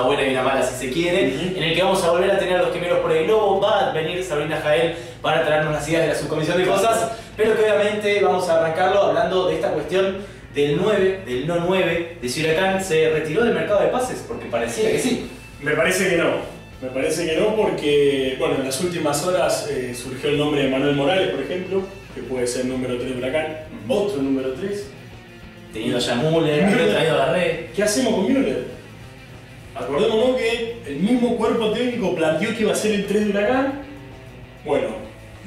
una buena y una mala si se quiere, en el que vamos a volver a tener a los gemelos por el globo, va a venir Sabrina Jael para traernos las ideas de la subcomisión de cosas, pero que obviamente vamos a arrancarlo hablando de esta cuestión del 9, del no 9, de si Huracán se retiró del mercado de pases, porque parecía que sí. Me parece que no. Me parece que no porque, bueno, en las últimas horas eh, surgió el nombre de Manuel Morales, por ejemplo, que puede ser número 3 de Huracán. Otro número 3. Teniendo ya Müller, traído a Red. ¿Qué hacemos con Müller? Acordémonos que el mismo cuerpo técnico planteó que iba a ser el 3 de Huracán. Bueno,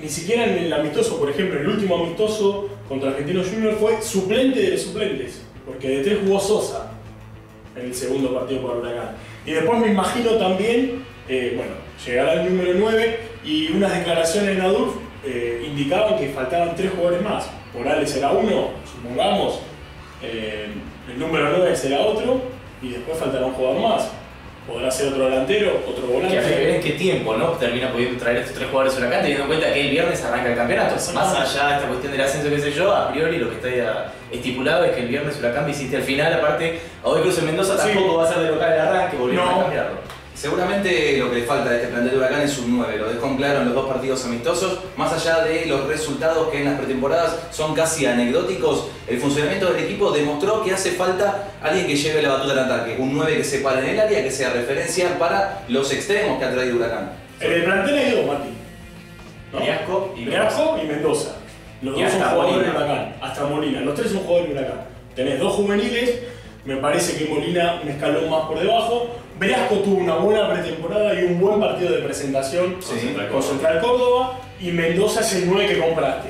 ni siquiera en el amistoso, por ejemplo, el último amistoso contra Argentino Junior fue suplente de los suplentes, porque de 3 jugó Sosa en el segundo partido por Huracán. Y después me imagino también, eh, bueno, llegará el número 9 y unas declaraciones en ADURF eh, indicaban que faltaban tres jugadores más. Morales será uno, supongamos, eh, el número 9 será otro y después faltará un jugador más. Podrá ser otro delantero, otro volante. Que ver en qué tiempo ¿no? termina pudiendo traer estos tres jugadores a Huracán, teniendo en cuenta que el viernes arranca el campeonato. Más allá de esta cuestión del ascenso, qué sé yo, a priori lo que está ya estipulado es que el viernes Huracán visite al final. Aparte, a hoy Cruz en Mendoza Sí. tampoco va a ser de local el arranque, volvieron No. a cambiarlo. Seguramente lo que le falta a este plantel de Huracán es un 9, lo dejó en claro en los dos partidos amistosos, más allá de los resultados que en las pretemporadas son casi anecdóticos, el funcionamiento del equipo demostró que hace falta alguien que lleve la batuta al ataque, un 9 que se pare en el área, que sea referencia para los extremos que ha traído Huracán. En el plantel hay dos, Martín. ¿no? Miasco y Miasco y Mendoza. Los Y dos son jugadores de. Huracán. Hasta Molina. Los tres son jugadores de Huracán. Tenés dos juveniles. Me parece que Molina un escalón más por debajo. Velasco tuvo una buena pretemporada y un buen partido de presentación Sí. con Central Córdoba. Y Mendoza es el 9 que compraste.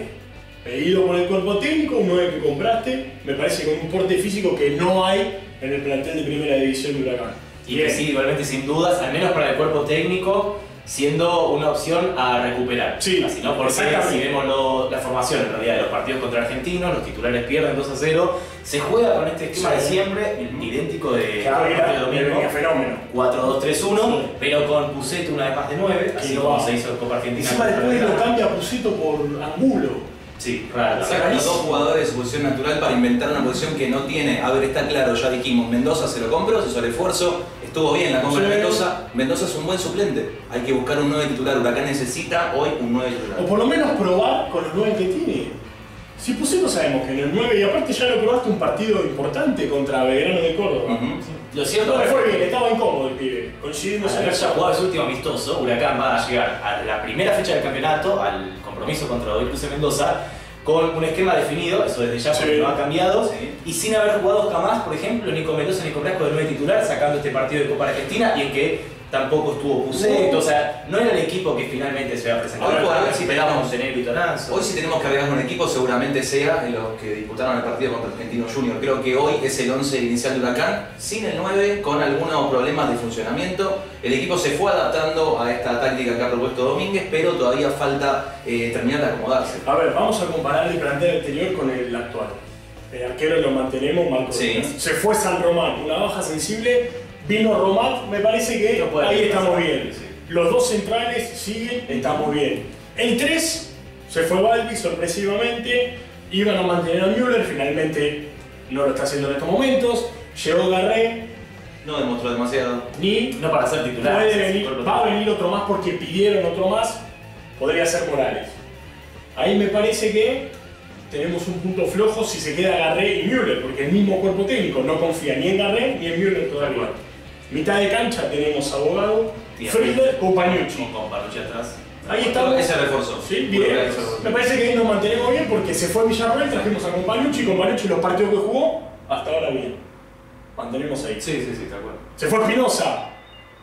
Pedido por el cuerpo técnico, un 9 que compraste. Me parece con un porte físico que no hay en el plantel de primera división de Huracán. Y que sí, igualmente sin dudas, al menos para el cuerpo técnico, siendo una opción a recuperar. Sí, Así, ¿no? Porque si vemos lo- la formación en realidad de los partidos contra Argentinos, los titulares pierden 2 a 0, se juega con este esquema Sí. de siempre, idéntico de, partido era de domingo. fenómeno. 4-2-3-1, Sí. pero con Puceto una vez más de 9, así Sí, como se hizo en Copa Argentina. Encima después lo cambia Pusito por Angulo. Sí, raro. Sacan los dos jugadores de su posición natural para inventar una posición que no tiene. A ver, está claro, ya dijimos, Mendoza se lo compró, se hizo el esfuerzo, estuvo bien la compra de Sí. Mendoza. Mendoza es un buen suplente. Hay que buscar un 9 titular. Huracán necesita hoy un 9 titular. O por lo menos probar con los 9 que tiene. Si Pusito sabemos que en el 9, y aparte ya lo probaste un partido importante contra Belgrano de Córdoba. Ujú. Lo cierto No le es fue que bien, estaba incómodo el pibe. Coincidimos Al en haber el ya jugado su último amistoso, Huracán va a llegar a la primera fecha del campeonato, al compromiso contra Godoy Cruz de Mendoza, con un esquema definido, eso desde ya porque Sí. no ha cambiado, Sí. y sin haber jugado jamás, por ejemplo, ni con Mendoza ni con Blasco de 9 titular, sacando este partido de Copa Argentina, y en que tampoco estuvo Puceto, No. o sea, no era el equipo que finalmente se había presentado. Hoy por hoy, si tenemos- y. Hoy si tenemos que agregar un equipo seguramente sea en los que disputaron el partido contra Argentino Junior. Creo que hoy es el 11 inicial de Huracán, sin el 9, con algunos problemas de funcionamiento. El equipo se fue adaptando a esta táctica que ha propuesto Domínguez, pero todavía falta eh, terminar de acomodarse. A ver, vamos a comparar el plantel anterior con el actual. El arquero lo mantenemos, Marco Sí. Se fue San Román, una baja sensible. Vino Romat, me parece que No ahí estamos bien. Sí. Los dos centrales siguen, estamos bien. El 3 se fue Balbi sorpresivamente. Iban a mantener a Müller, finalmente no lo está haciendo en estos momentos. Llegó Garré, No demostró demasiado. ni No para ser titular. Puede venir, va a venir otro más porque pidieron otro más. Podría ser Morales. Ahí me parece que tenemos un punto flojo si se queda Garré y Müller, porque el mismo cuerpo técnico no confía ni en Garré ni en Müller todavía. Mitad de cancha tenemos Abogado, Compañucci. Con Parucci atrás. Ahí estamos. Ese reforzó. Sí, bien. Me parece que ahí nos mantenemos bien porque se fue Villarreal, trajimos a Compañucci, Compañucci los partidos que jugó, hasta ahora bien. Mantenemos ahí. Sí, sí, sí, de acuerdo. Se fue Espinosa,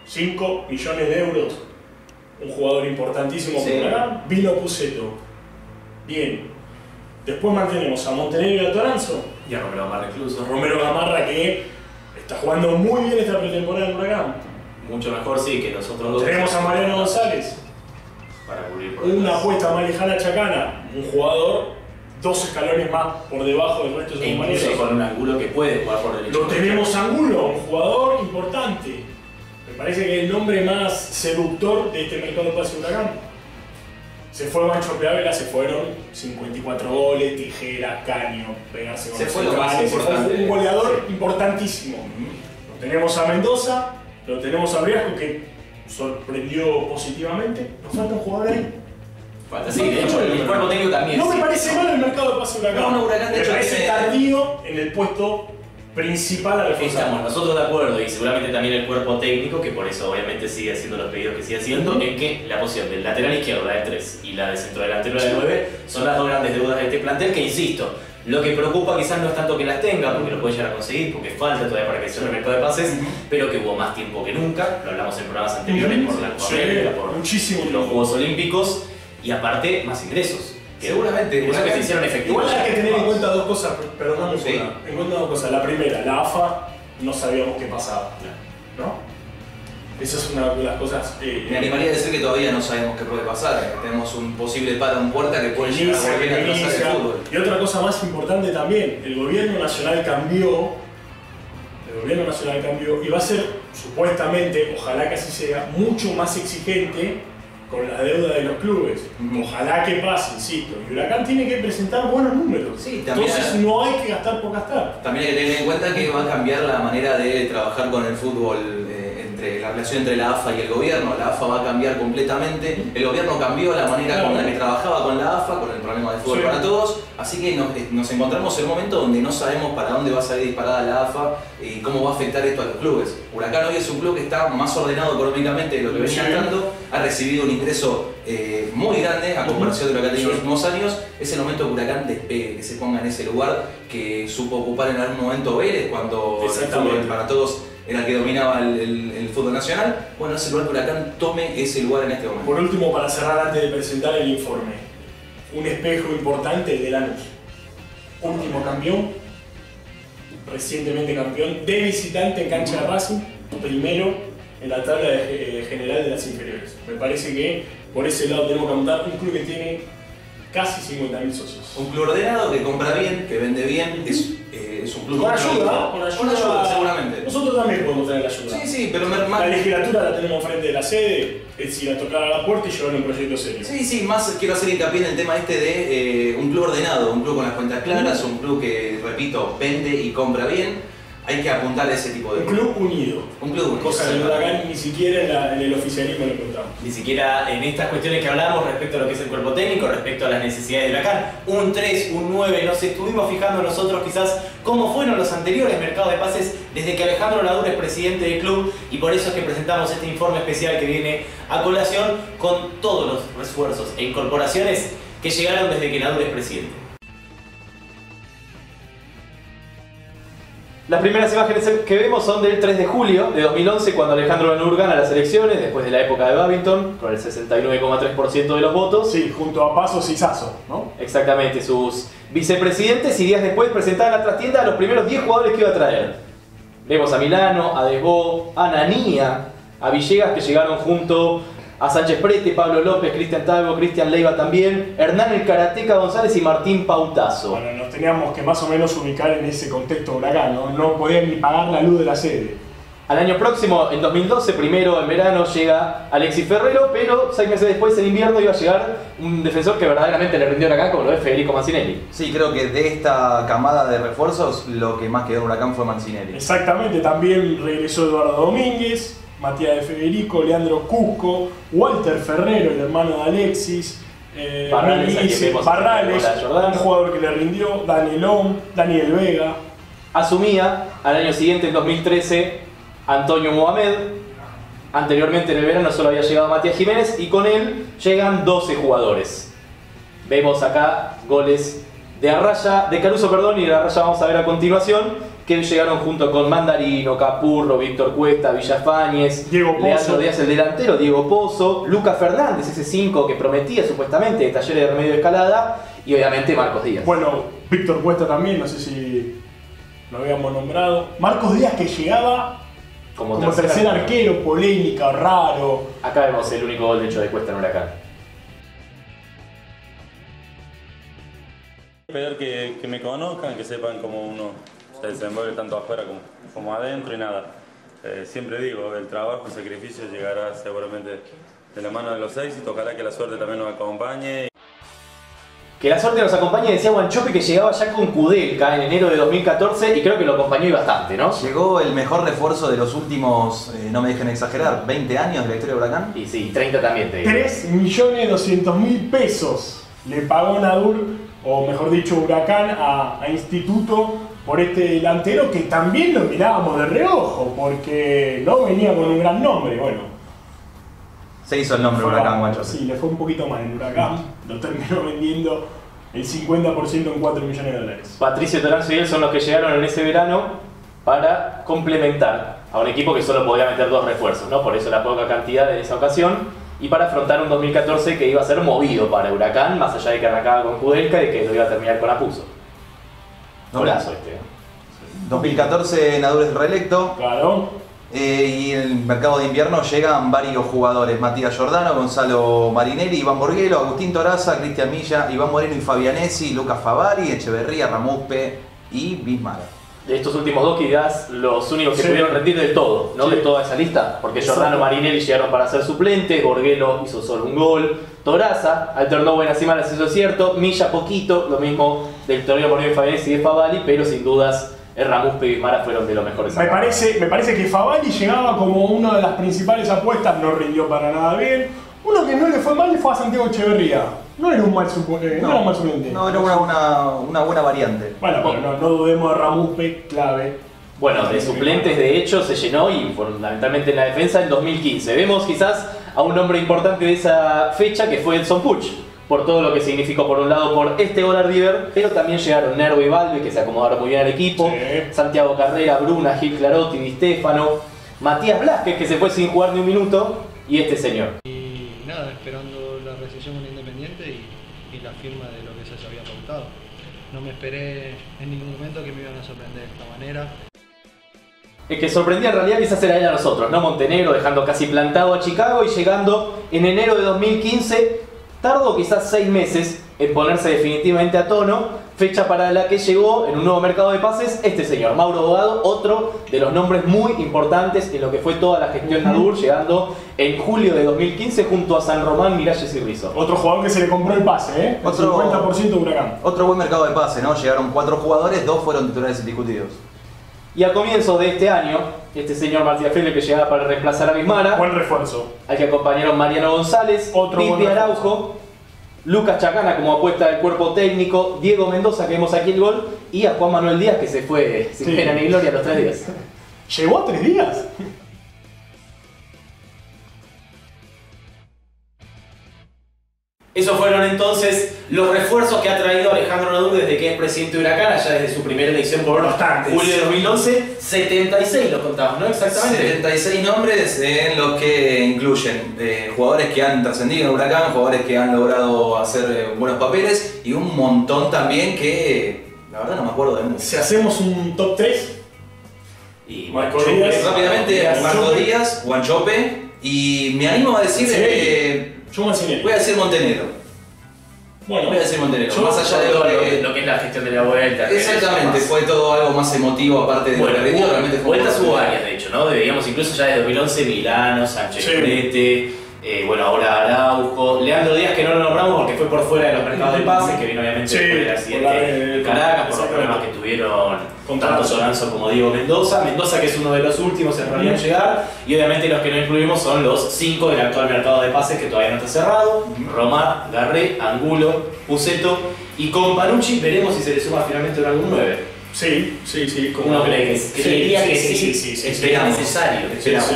5 millones de euros. Un jugador importantísimo Sí. por Huracán. Vino Puceto. Bien. Después mantenemos a Montenegro y a Toranzo. Y a Romero Gamarra incluso. Romero Gamarra que está jugando muy bien esta pretemporada en Huracán. Mucho mejor, sí, que los otros dos. Tenemos a Mariano González. Para cubrir por Una apuesta a Chacana. Un jugador dos escalones más por debajo del resto de E sus incluso compañeros. con un ángulo que puede jugar por derecho. Lo tenemos Angulo, un jugador importante. Me parece que es el nombre más seductor de este mercado de pase Huracán. Se fue Mancho Peávela, se fueron 54 goles, tijera, caño, pegarse con Se los fue lo más centrales, se fue un goleador importantísimo. Lo tenemos a Mendoza, lo tenemos a Briasco que sorprendió positivamente. Nos falta un jugador ahí. Falta, sí, de hecho, el cuerpo técnico también. No me parece mal el mercado de pase de Huracán. No, no, Huracán, de me hecho, parece tiene- tardío en el puesto principal a reforzar. Estamos nosotros de acuerdo y seguramente también el cuerpo técnico, que por eso obviamente sigue haciendo los pedidos que sigue haciendo, en que la posición del lateral izquierdo, la de 3, y la de centro delantero, de 9, son las dos grandes deudas de este plantel que, insisto, lo que preocupa quizás no es tanto que las tenga, porque lo puede llegar a conseguir, porque falta todavía para que se el mercado de pases, pero que hubo más tiempo que nunca, lo hablamos en programas anteriores por la Sí, Copa por muchísimo los. Juegos Olímpicos, y aparte más ingresos. Seguramente, Eso que se hicieron efectivos. Igual hay que tener en cuenta dos cosas, perdóname Sí. en cuenta dos cosas. La primera, la AFA no sabíamos qué pasaba, ¿no? Esa es una de las cosas. eh, Me animaría a decir que todavía no sabemos qué puede pasar. Tenemos un posible paro en puerta que puede llegar a volver a el fútbol. Y otra cosa más importante también, el gobierno nacional cambió, el gobierno nacional cambió y va a ser supuestamente, ojalá que así sea, mucho más exigente con la deuda de los clubes. Ojalá que pase, insisto. Y Huracán tiene que presentar buenos números. Sí, también- Entonces no hay que gastar por gastar. También hay que tener en cuenta que va a cambiar la manera de trabajar con el fútbol, eh, entre la relación entre la AFA y el gobierno. La AFA va a cambiar completamente. El gobierno cambió la manera con la que trabajaba con la AFA, con el problema de fútbol Sí. para todos. Así que nos, eh, nos encontramos en un momento donde no sabemos para dónde va a salir disparada la AFA y cómo va a afectar esto a los clubes. Huracán hoy es un club que está más ordenado económicamente de lo que venía Sí. estando, ha recibido un ingreso eh, muy grande a comparación de lo que ha tenido en los últimos años. Es el momento que Huracán despegue, que se ponga en ese lugar que supo ocupar en algún momento Vélez cuando el Exactamente. fútbol para todos era el que dominaba el, el- el fútbol nacional. Bueno, es el lugar que Huracán tome ese lugar en este momento. Por último, para cerrar antes de presentar el informe, un espejo importante el de Lanús. Último campeón, recientemente campeón, de visitante en cancha de Racing, primero en la tabla de- eh, general de las inferiores. Me parece que por ese lado tenemos que apuntar un club que tiene casi 50.000 socios. Un club ordenado que compra bien, que vende bien, es, eh, es un club Con ayuda, con ayuda, Con ayuda, seguramente. Nosotros también podemos tener ayuda. Sí, sí, pero me- La más, legislatura la tenemos frente de la sede, es ir a tocar a la puerta y llevar un proyecto serio. Sí, sí, más quiero hacer hincapié en el tema este de eh, un club ordenado, un club con las cuentas claras, un club que, repito, vende y compra bien. Hay que apuntar a ese tipo de Un club unido. Un club unido, Cosa que. Huracán ni siquiera en, la- en el oficialismo lo encontramos. Ni siquiera en estas cuestiones que hablamos respecto a lo que es el cuerpo técnico, respecto a las necesidades del Huracán, un 3, un 9, no sé, estuvimos fijando nosotros quizás cómo fueron los anteriores mercados de pases desde que Alejandro Ladur es presidente del club y por eso es que presentamos este informe especial que viene a colación con todos los refuerzos e incorporaciones que llegaron desde que Ladur es presidente. Las primeras imágenes que vemos son del 3 de julio de 2011, cuando Alejandro Lanur gana las elecciones, después de la época de Babington, con el 69,3% de los votos. Sí, junto a Pasos y Sazo, ¿no? Exactamente, sus vicepresidentes y días después presentaban a la trastienda a los primeros 10 jugadores que iba a traer. Vemos a Milano, a Desbo, a Nanía, a Villegas que llegaron junto a Sánchez Prete, Pablo López, Cristian Talvo, Cristian Leiva también, Hernán el Karateca González y Martín Pautazo. Bueno, teníamos que más o menos ubicar en ese contexto Huracán, ¿no? No podían ni pagar la luz de la sede. Al año próximo, en 2012, primero en verano, llega Alexis Ferrero, pero seis meses después, en invierno, iba a llegar un defensor que verdaderamente le rindió acá, como lo es Federico Mancinelli. Sí, creo que de esta camada de refuerzos lo que más quedó en Huracán fue Mancinelli. Exactamente, también regresó Eduardo Domínguez, Matías de Federico, Leandro Cusco, Walter Ferrero, el hermano de Alexis, eh, a Jordana. un jugador que le rindió, Danielón, Daniel Vega. Asumía al año siguiente, en 2013, Antonio Mohamed. Anteriormente en el verano solo había llegado Matías Jiménez y con él llegan 12 jugadores. Vemos acá goles de Arraya, de Caruso, perdón, y de Arraya vamos a ver a continuación, que llegaron junto con Mandarino, Capurro, Víctor Cuesta, Villafañez, Diego Pozo. Leandro Díaz el delantero, Diego Pozo, Lucas Fernández, ese 5 que prometía supuestamente de talleres de remedio de escalada, y obviamente Marcos Díaz. Bueno, Víctor Cuesta también, no sé si lo habíamos nombrado. Marcos Díaz que llegaba como tercer arquero, polémica, raro. Acá vemos el único gol de hecho de Cuesta en Huracán. Esperar que, que me conozcan, que sepan cómo uno se desenvuelve tanto afuera como, como adentro y nada. Eh, siempre digo, el trabajo, el sacrificio llegará seguramente de la mano de los seis y ojalá que la suerte también nos acompañe. Que la suerte nos acompañe, decía Guanchope que llegaba ya con Kudelka en enero de 2014 y creo que lo acompañó y bastante, ¿no? Llegó el mejor refuerzo de los últimos, eh, no me dejen exagerar, 20 años de la historia de Huracán. Y sí, 30 también te digo. 3.200.000 pesos le pagó Nadur, o mejor dicho, Huracán, a, a Instituto por este delantero que también lo mirábamos de reojo, porque no venía con un gran nombre. Bueno, Se hizo el nombre de Huracán, guacho. Sí, le fue un poquito mal en Huracán. Lo terminó vendiendo el 50% en 4 millones de dólares. Patricio Toranzo y él son los que llegaron en ese verano para complementar a un equipo que solo podía meter dos refuerzos, ¿no? Por eso la poca cantidad en esa ocasión. Y para afrontar un 2014 que iba a ser movido para Huracán, más allá de que arrancaba con Kudelka y que lo iba a terminar con Apuso. Este. 2014 Nadur es reelecto Claro. eh, y en el mercado de invierno llegan varios jugadores, Matías Giordano, Gonzalo Marinelli, Iván Borguelo, Agustín Toraza, Cristian Milla, Iván Moreno y Fabianesi, Lucas Favari, Echeverría, Ramuspe y Bismara. De estos últimos dos quizás los únicos que Sí. pudieron rendir del todo, ¿no? Sí. De toda esa lista. Porque Exacto. Giordano Marinelli llegaron para ser suplentes, Borguelo hizo solo un gol, Toraza alternó buenas y malas, eso es cierto, Milla poquito, lo mismo del Moreno y Fabianesi y de Favali, pero sin dudas el Ramuspe y Bismara fueron de los mejores. Me parece, me parece que Favali llegaba como una de las principales apuestas, no rindió para nada bien. Uno que no le fue mal fue a Santiago Echeverría. No era un mal, eh, no era un mal suplente. No, era una, una, una buena variante. Bueno, pero no, no dudemos de Ramuspe, clave. Bueno, de suplentes de hecho se llenó y fundamentalmente en la defensa en 2015. Vemos quizás a un hombre importante de esa fecha que fue Edson Puch, por todo lo que significó por un lado por este gol a River, pero también llegaron Nervo y Balbi que se acomodaron muy bien al equipo, Sí. Santiago Carrera, Bruna, Gil Clarotti, Di Stefano, Matías Blasquez que se fue sin jugar ni un minuto y este señor. Y nada, esperando la rescisión con Independiente y, y la firma de lo que ya se había pautado. No me esperé en ningún momento que me iban a sorprender de esta manera. El que sorprendía en realidad quizás era él a nosotros, ¿no? Montenegro dejando casi plantado a Chicago y llegando en enero de 2015, tardó quizás seis meses en ponerse definitivamente a tono, fecha para la que llegó en un nuevo mercado de pases este señor, Mauro Bogado, otro de los nombres muy importantes en lo que fue toda la gestión Nadur, llegando en julio de 2015 junto a San Román, Miralles y Rizzo. Otro jugador que se le compró el pase, ¿eh? El Otro- 50% de Huracán. Otro buen mercado de pase, ¿no? Llegaron cuatro jugadores, dos fueron titulares indiscutidos. Y a comienzos de este año, este señor Martínez que llegaba para reemplazar a Bismara, Buen refuerzo. al que acompañaron Mariano González, Otro Pipi. Araujo, Lucas Chacana como apuesta del cuerpo técnico, Diego Mendoza que vemos aquí el gol y a Juan Manuel Díaz que se fue sin Sí. pena ni gloria a los tres días. ¿Llegó a tres días? Esos fueron entonces los refuerzos que ha traído Alejandro Nadur desde que es presidente de Huracán, allá desde su primera elección por Bastantes. julio de 2011. 76 lo contamos, ¿no? Exactamente. 76 nombres en los que incluyen eh, jugadores que han trascendido en Huracán, jugadores que han logrado hacer eh, buenos papeles y un montón también que la verdad no me acuerdo de muchos. Si hacemos un top 3, Y Marco Díaz. Rápidamente, Marco. Díaz, Guanchope y me animo a decir, Sí. eh, yo Mancinelli. voy a decir Montenegro. Bueno, Voy a decir Montenegro, yo- más allá de lo que... lo que es la gestión de la vuelta. Exactamente, fue todo algo más emotivo aparte de Bueno, lo que hubo- realmente fue vueltas hubo varias, de hecho, ¿no? Digamos, incluso ya desde 2011, Milano, Sánchez Sí. Prete, eh, bueno, ahora Araujo, Leandro Díaz, que no lo nombramos porque fue por fuera de los mercados de pases, que vino obviamente Sí, después del accidente la de- Caracas, por los problemas que tuvieron Con tanto. Soranzo como Diego Mendoza. Mendoza, que es uno de los últimos en realidad en llegar, y obviamente los que no incluimos son los cinco del actual mercado de pases que todavía no está cerrado: Romar, Garré, Angulo, Puceto y con Panucci. Veremos si se le suma finalmente un algún 9. Sí, sí, sí. como- Uno cree que Sí, creería sí, que sí, sí, sí, es esperamos. necesario. esperamos.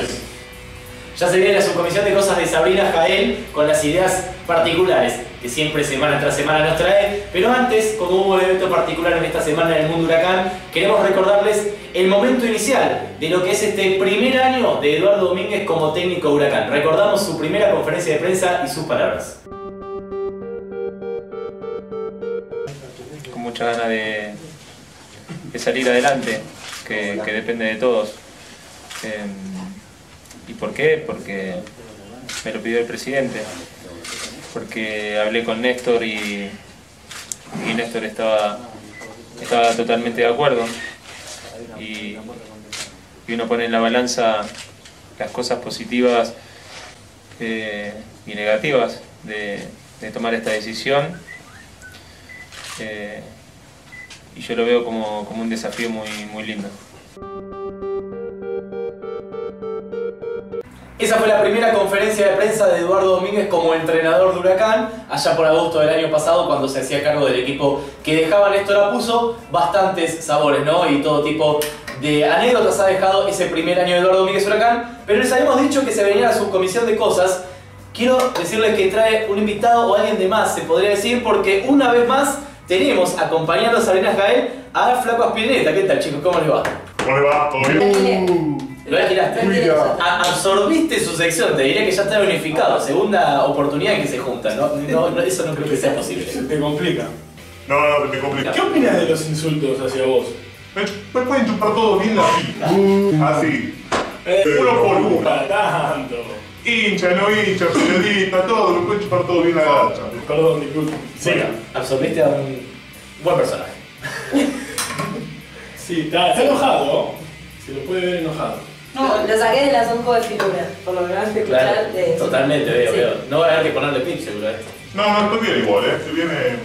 Ya se viene la subcomisión de cosas de Sabrina Jael con las ideas particulares que siempre semana tras semana nos trae. Pero antes, como hubo un evento particular en esta semana en el mundo huracán, queremos recordarles el momento inicial de lo que es este primer año de Eduardo Domínguez como técnico huracán. Recordamos su primera conferencia de prensa y sus palabras. con mucha ganas de, salir adelante, que, depende de todos. Eh, ¿Y por qué? Porque me lo pidió el presidente, porque hablé con Néstor y, y Néstor estaba, estaba totalmente de acuerdo. Y, uno pone en la balanza las cosas positivas eh, y negativas de, de tomar esta decisión. Eh, y yo lo veo como, como un desafío muy, muy lindo. Esa fue la primera conferencia de prensa de Eduardo Domínguez como entrenador de Huracán, allá por agosto del año pasado, cuando se hacía cargo del equipo que dejaba Néstor Apuso. Bastantes sabores, ¿no? Y todo tipo de anécdotas ha dejado ese primer año de Eduardo Domínguez Huracán. Pero les habíamos dicho que se venía la subcomisión de cosas. Quiero decirles que trae un invitado o alguien de más, se podría decir, porque una vez más tenemos acompañando a Sabrina Jael a Flaco Aspineta. ¿Qué tal, chicos? ¿Cómo les va? ¿Cómo le va? ¿Todo bien? Lo alquilaste. Mira. A- absorbiste su sección, te diría que ya está unificado. Segunda oportunidad en que se juntan, ¿no? No, no, eso no creo que sea posible. Se te complica. No, no, te complica. ¿Qué opinas de los insultos hacia vos? Me, me pueden chupar todo bien la pija. Así. Eh, Uno por uno. Para tanto. Hincha, no hincha, periodista, todo. Me pueden chupar todo bien la gacha. Perdón, disculpe. Siga. Absorbiste a un buen personaje. Sí, está, está enojado. Se lo puede ver enojado. No, lo saqué de la zonco de figura, por lo que van a escuchar. Claro, de- totalmente, veo, Sí. veo. No va a haber que ponerle clip seguro a esto. No, no, estoy bien igual, ¿eh? Estoy bien. eh,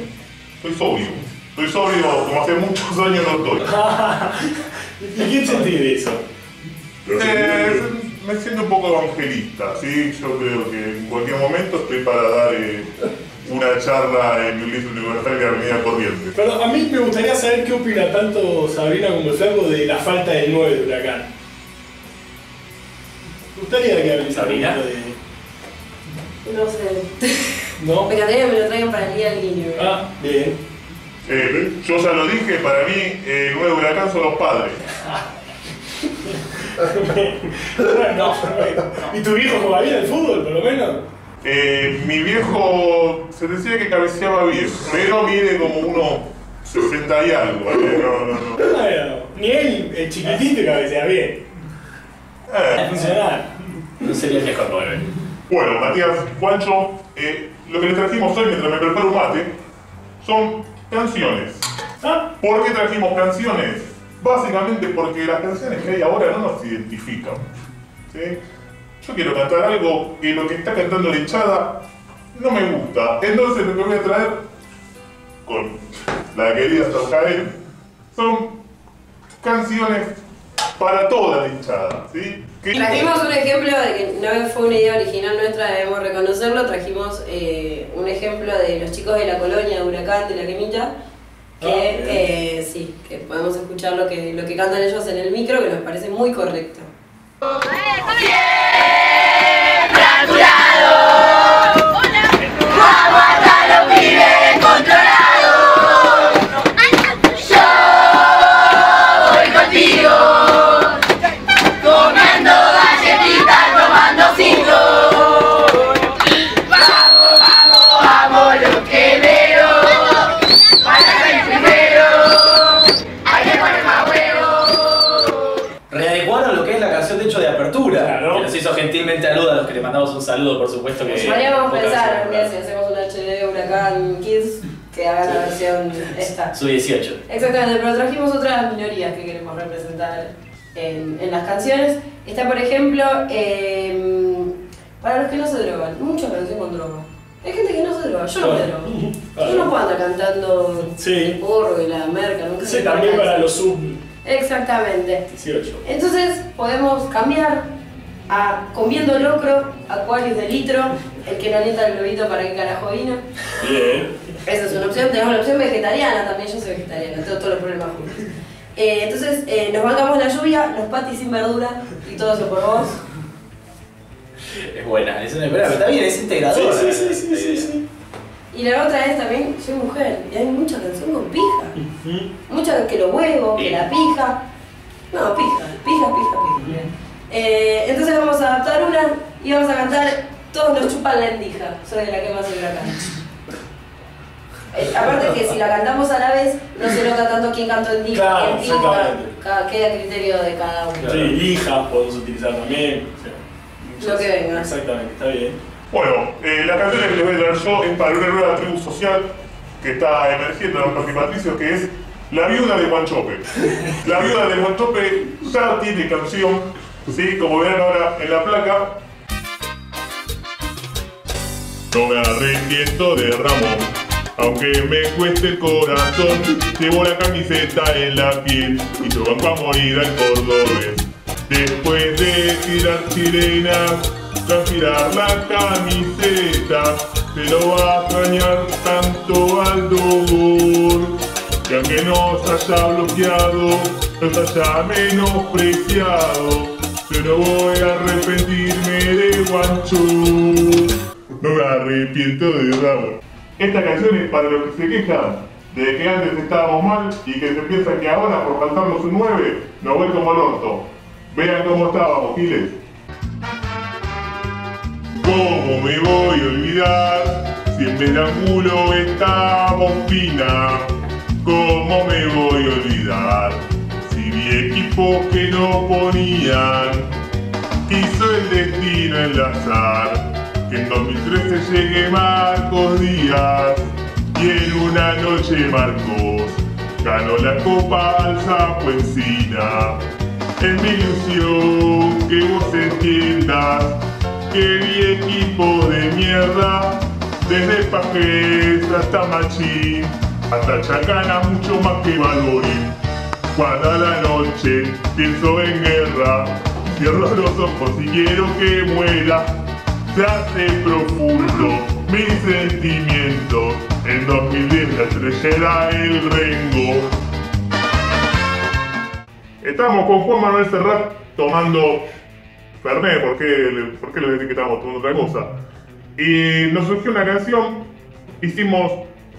Estoy sobrio. Estoy sobrio como hace muchos años no estoy. ¿Y quién sentís de eso? Eh, me siento un poco evangelista, ¿sí? Yo creo que en cualquier momento estoy para dar eh, una charla en Iglesia Universal de Avenida Corrientes. Pero a mí me gustaría saber qué opina tanto Sabrina como el Flaco de la falta del 9 de Huracán. Me gustaría que poquito de... No sé. ¿No? Me encantaría que me lo traigan para el día del niño. Ah, bien. Eh, yo ya lo dije, para mí eh, el nuevo huracán son los padres. no, ¿Y tu viejo juega bien al fútbol, por lo menos? Eh, mi viejo se decía que cabeceaba bien, pero mide como uno 60 y algo. ¿eh? No, no, no. Ni él, el chiquitito, cabecea bien. Eh. No sería mejor 9. Bueno, Matías, Juancho, eh, lo que les trajimos hoy mientras me preparo un mate son canciones. ¿Ah? ¿Por qué trajimos canciones? Básicamente porque las canciones que hay ahora no nos identifican. ¿sí? Yo quiero cantar algo que lo que está cantando la hinchada no me gusta. Entonces lo que voy a traer con la querida Saujael son canciones para toda la hinchada. ¿sí? Trajimos un ejemplo de que no fue una idea original nuestra, debemos reconocerlo. Trajimos eh, un ejemplo de los chicos de la colonia de Huracán, de la Quemita, que Ah, bien. eh, sí, que podemos escuchar lo que, lo que cantan ellos en el micro, que nos parece muy correcto. Readecuaron Sub-18. Exactamente, pero trajimos otras minorías que queremos representar en, en las canciones. Está, por ejemplo, em, para los que no se drogan, mucha canción con droga. Hay gente que no se droga, yo no me drogo. Yo no puedo andar cantando sí. el porro y la merca, nunca Sí, también para los sub. Exactamente. 18. Entonces podemos cambiar comiendo locro, Aquarius de litro, el que no alienta el globito para qué carajo vino. Bien. Esa es una opción. Tenemos la opción vegetariana también. Yo soy vegetariana, tengo todos los problemas juntos. Eh, entonces, eh, nos bancamos la lluvia, los patis sin verdura y todo eso por vos. Es buena, es una pero está bien, es integradora. Sí, sí, sí, sí, sí, sí. Y la otra es también, soy mujer y hay mucha canción con pija. Mucha que los huevos, que la pija. No, pija, pija, pija, pija. Eh, entonces vamos a adaptar una y vamos a cantar Todos nos chupan la endija. Soy de la que más soy huracán. Eh, aparte que si la cantamos a la vez, no se nota tanto quién cantó en dijo, Claro, exactamente. cada- queda criterio de cada uno. Sí, lijas podemos utilizar también. o sea, muchas- Lo que venga. Exactamente, está bien. Bueno, eh, la canción que les voy a traer yo es para una nueva tribu social que está emergiendo en los que es La Viuda de Guanchope. La Viuda de Guanchope ya tiene canción, ¿sí? como verán ahora en la placa. No me arrepiento de Ramón, aunque me cueste el corazón. Llevo la camiseta en la piel y yo banco a morir al cordobés. Después de tirar sirenas, transpirar la camiseta, se lo va a extrañar tanto al dolor. Que aunque nos haya bloqueado, nos haya menospreciado, yo no voy a arrepentirme de Guancho. No me arrepiento de Ramón. Esta canción es para los que se quejan de que antes estábamos mal y que se piensan que ahora por faltarnos un 9 nos voy como el orto. Vean cómo estábamos, Giles. ¿Cómo me voy a olvidar? Si en Veramulo estábamos fina. ¿Cómo me voy a olvidar? Vi equipos que no ponían. Quiso el destino enlazar que en 2013 llegue Marcos Díaz y en una noche Marcos ganó la Copa al Sapo Encina. Es mi ilusión que vos entiendas que vi equipo de mierda desde Pajés hasta Machín hasta Chacana mucho más que Valorín. Cuando la noche pienso en guerra, cierro los ojos y quiero que muera se hace profundo mi sentimiento. En 2010 la estrella el rengo. Estamos con Juan Manuel Serrat tomando Fernet, ¿por qué, por qué que estábamos tomando otra cosa? Y nos surgió una canción, hicimos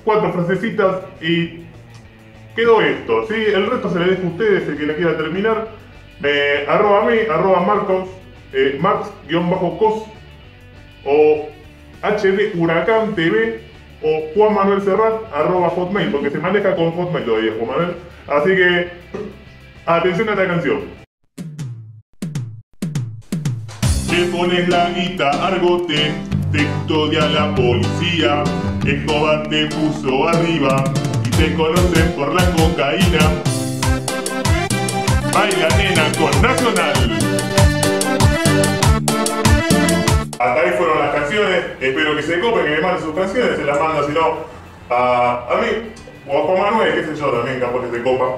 cuatro frasecitas y quedó esto, ¿sí? El resto se le deja a ustedes, el que la quiera terminar. Eh, arroba mí, arroba Marcos, eh, Max-Cos o HD Huracán TV o Juan Manuel Serrat arroba Hotmail, porque se maneja con Hotmail todavía Juan Manuel. Así que atención a esta canción. Te pones la guita argote, te custodia la policía, Escobar te puso arriba te conocen por la cocaína. Baila nena con Nacional. Hasta ahí fueron las canciones. Espero que se copen, que me manden sus canciones. Se las manda, si no, a, a mí o a Juan Manuel, qué sé yo, también capaz que se copa.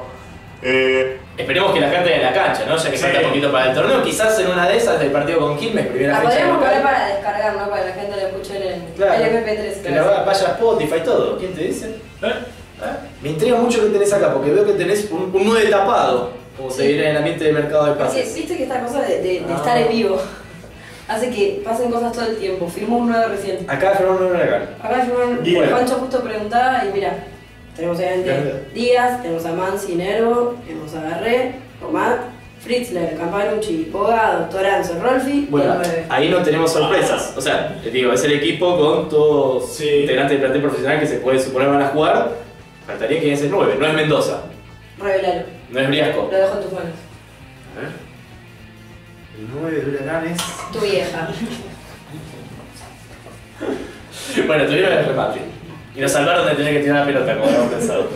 Eh, Esperemos que la canten en la cancha, ¿no? Ya que Sí. falta poquito para el torneo. Quizás en una de esas del partido con Quilmes, primera La fecha de podríamos poner para descargar, ¿no? Para que la gente la escuche en el, Claro. el MP3. Que la va- vaya a Spotify y todo. ¿Quién te dice? ¿Eh? ¿Eh? Me intriga mucho que tenés acá, porque veo que tenés un, un 9 tapado, como se diría en el ambiente del mercado de Porque pases. viste que esta cosa de, de- de Ah. estar en vivo hace que pasen cosas todo el tiempo. Firmó un nuevo recién. Acá firmó un 9 acá. Acá firmó Bien. Pancho justo preguntaba y mira, tenemos obviamente. Díaz, tenemos a Mansi Nervo, tenemos a Garré, Omat, Fritzler, Camparucci, Pogado, Toranzo, Rolfi Bueno, ahí no tenemos sorpresas. O sea, te digo, es el equipo con todos Sí. integrantes del plantel profesional que se puede suponer van a jugar. Faltaría que es el 9, no es Mendoza, Revelalo, no es Briasco. lo dejo en tus manos. A ver. El 9 de Huracán es. Tu vieja. Bueno, tuvieron el remate. Y nos salvaron de tener que tirar la pelota, como habíamos pensado.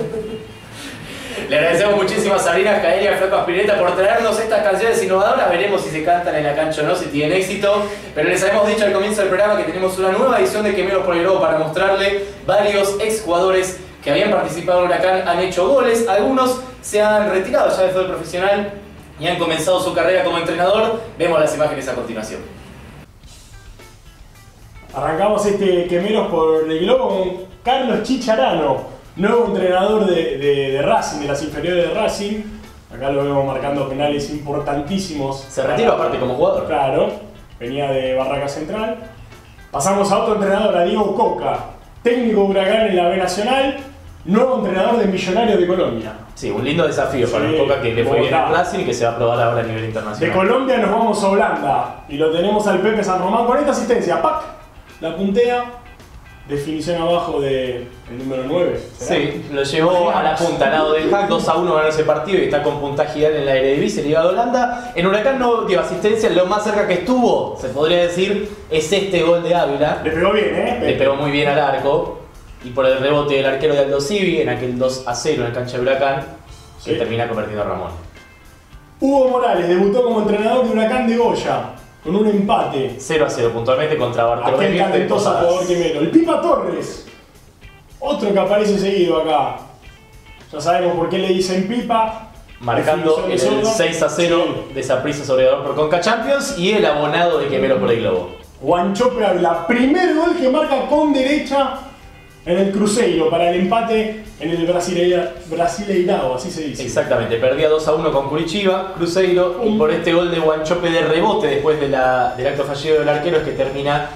Le agradecemos muchísimo a Sabrina Caelia y Flaco Aspireta por traernos estas canciones innovadoras. Veremos si se cantan en la cancha o no, si tienen éxito. Pero les habíamos dicho al comienzo del programa que tenemos una nueva edición de Quemeros por el Globo para mostrarle varios exjugadores que habían participado en Huracán han hecho goles. Algunos se han retirado ya del fútbol profesional y han comenzado su carrera como entrenador. Vemos las imágenes a continuación. Arrancamos este quemeros por el globo con Carlos Chicharano, nuevo entrenador de, de- de Racing, de las inferiores de Racing. Acá lo vemos marcando penales importantísimos. Se retiró aparte como jugador. Claro, venía de Barraca Central. Pasamos a otro entrenador, a Diego Coca, técnico de Huracán en la B Nacional, nuevo entrenador de Millonarios de Colombia. Sí, un lindo desafío para un Coca que le fue bien a. Racing y que se va a probar ahora a nivel De internacional. Colombia nos vamos a Holanda y lo tenemos al Pepe San Román con esta asistencia. ¡Pac! La puntea, definición abajo del número 9. Sí, lo llevó a la punta al lado del hack, 2 a 1 ganó ese partido y está con puntaje ideal en la Eredivisie, Liga de Holanda. En Huracán no dio asistencia, lo más cerca que estuvo, se podría decir, es este gol de Ávila. Le pegó bien, ¿eh? Le pegó muy bien al arco y por el rebote del arquero de Aldo Civi en aquel 2 a 0 en el cancha de Huracán, se Sí. termina convirtiendo a Ramón. Hugo Morales debutó como entrenador de Huracán de Goya. con un empate. 0 a 0 puntualmente contra Bartolomé Aquel talentoso jugador quemero. El Pipa Torres. Otro que aparece seguido acá. Ya sabemos por qué le dicen Pipa. Marcando el de zurda. 6 a 0 de Saprissa sobre por Conca Champions y el abonado de Quemeros por el Globo. Guanchope habla. Primer gol que marca con derecha en el Cruzeiro para el empate en el Brasileira, Brasileirao, así se dice. Exactamente, perdía 2 a 1 con Curitiba, Cruzeiro, y por este gol de Guanchope de rebote después de la- del acto fallido del arquero es que termina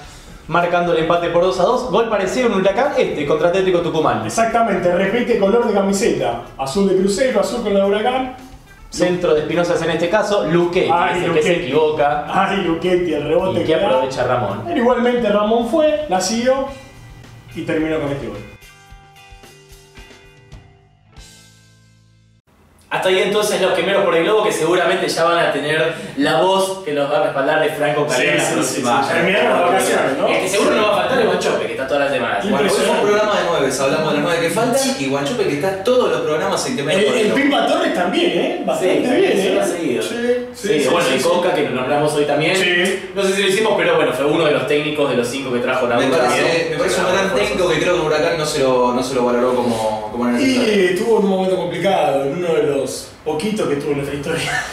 marcando el empate por 2 a 2. Gol parecido en Huracán este contra Atlético Tucumán. Exactamente, repite color de camiseta. Azul de Cruzeiro, azul con la de Huracán. Centro de Espinosa en este caso, Luque, Ay, es el que se equivoca Ay, Luquetti, el rebote y que aprovecha Ramón. Pero igualmente Ramón fue, la siguió y terminó con este gol. Hasta ahí entonces los quemeros por el globo que seguramente ya van a tener la voz que los va a respaldar de Franco Calera Sí, la sí, próxima. sí, sí. Terminaron las vacaciones, ¿no? El que seguro no va a faltar es Guanchope, que está todas las semanas. Bueno, hoy fue un programa de nueve, hablamos de los nueve que faltan y Guanchope que está todos los programas en El, Quemeros por el el Globo. Pipa Torres también, ¿eh? Bastante Sí, bien, ¿eh? seguido. Sí, Sí, bueno, y Coca, que lo nombramos hoy también. Sí. No sé si lo hicimos, pero bueno, fue uno de los técnicos de los cinco que trajo la Me parece, me parece un gran técnico que creo que Huracán no se lo, no se lo valoró como, como era Y en un momento complicado, en uno de los poquitos que estuvo en nuestra historia.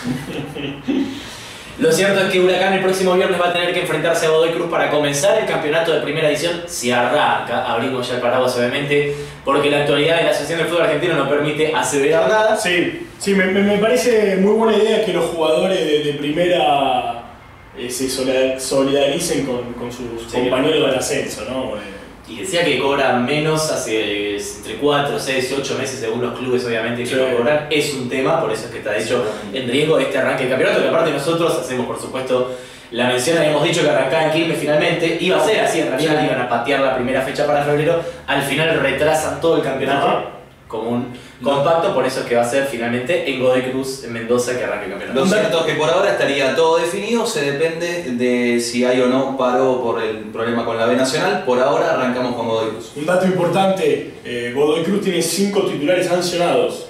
Lo cierto es que Huracán el próximo viernes va a tener que enfrentarse a Godoy Cruz para comenzar el campeonato de primera edición. Si arranca, abrimos ya el paraguas obviamente, porque la actualidad de la Asociación del Fútbol Argentino no permite aseverar nada. Sí, sí, me, parece muy buena idea que los jugadores de, de primera eh, se solidar- solidaricen con, con sus Sí. compañeros del ascenso, ¿no? Eh, Y decía que cobran menos hace entre 4, 6 y 8 meses según los clubes obviamente que Sí. lo cobran. Es un tema, por eso es que está hecho en riesgo este arranque del campeonato, que aparte nosotros hacemos por supuesto la mención, habíamos dicho que arrancaba en Quilmes finalmente, iba a ser así, en realidad iban a patear la primera fecha para febrero, al final retrasan todo el campeonato Ajá. Compacto, por eso es que va a ser finalmente en Godoy Cruz, en Mendoza, que arranque el campeonato. Lo cierto es que por ahora estaría todo definido, se depende de si hay o no paro por el problema con la B Nacional. Por ahora arrancamos con Godoy Cruz. Un dato importante, eh, Godoy Cruz tiene cinco titulares sancionados.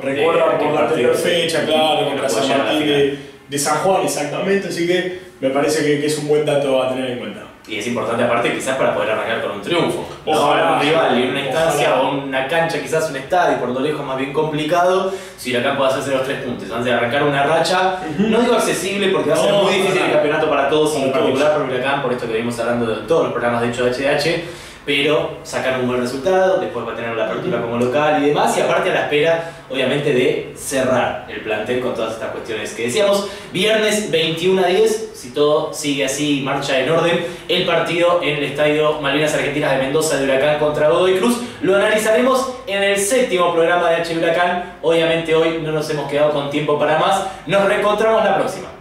Recuerda Eh, por ¿qué la anterior fecha, claro, contra San Martín de, de San Juan, exactamente, así que me parece que, que es un buen dato a tener en cuenta. Y es importante aparte quizás para poder arrancar con un triunfo. Ojalá. No, un rival y una instancia Ojalá. o una cancha, quizás un estadio, por lo lejos más bien complicado, si acá puede hacerse los tres puntos. Antes de arrancar una racha, no digo accesible porque va a ser muy difícil el campeonato para todos, y en Para particular por Huracán, por esto que venimos hablando de todos los programas de hecho de HDH, pero sacar un buen resultado, después va a tener la apertura como local y demás, y aparte a la espera, obviamente, de cerrar el plantel con todas estas cuestiones que decíamos. Viernes 21 a 10, si todo sigue así, marcha en orden, el partido en el Estadio Malvinas Argentinas de Mendoza de Huracán contra Godoy Cruz. Lo analizaremos en el séptimo programa de H Huracán. Obviamente hoy no nos hemos quedado con tiempo para más. Nos reencontramos la próxima.